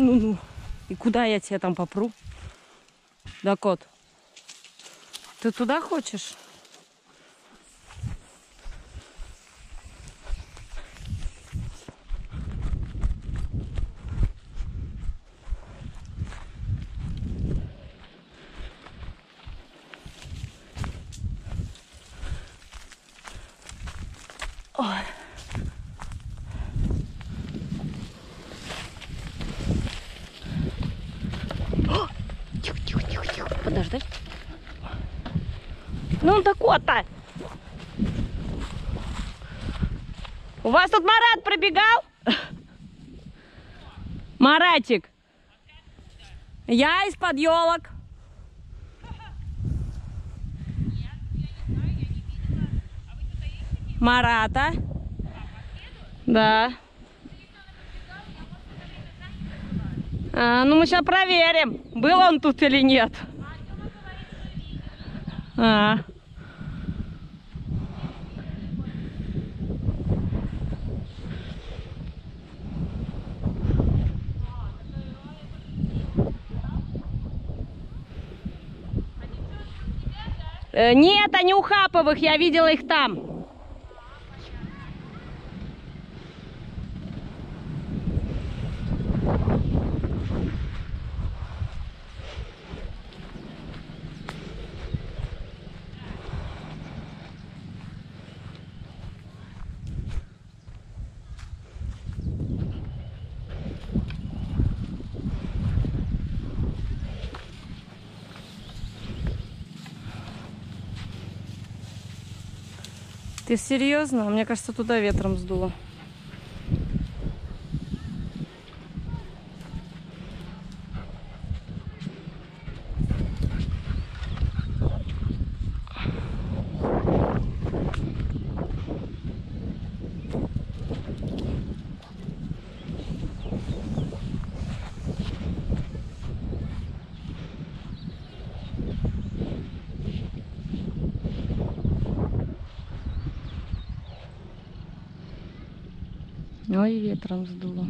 Ну, ну. И куда я тебя там попру? Да, кот. Ты туда хочешь? Ой. Ну, Дакота! У вас тут Марат пробегал? Маратик. Я из-под елок. Марата. Да. А, ну мы сейчас проверим, был он тут или нет. А. Нет, они у Хаповых, я видела их там. Ты серьезно? Мне кажется, туда ветром сдуло. Ой, ветром сдуло.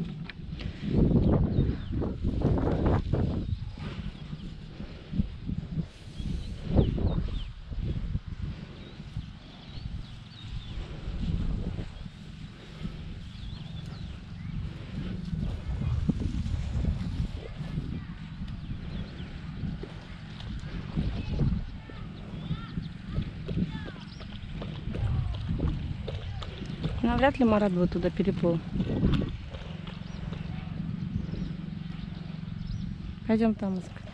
Навряд ли Марат бы туда переплыл. Пойдем там искать.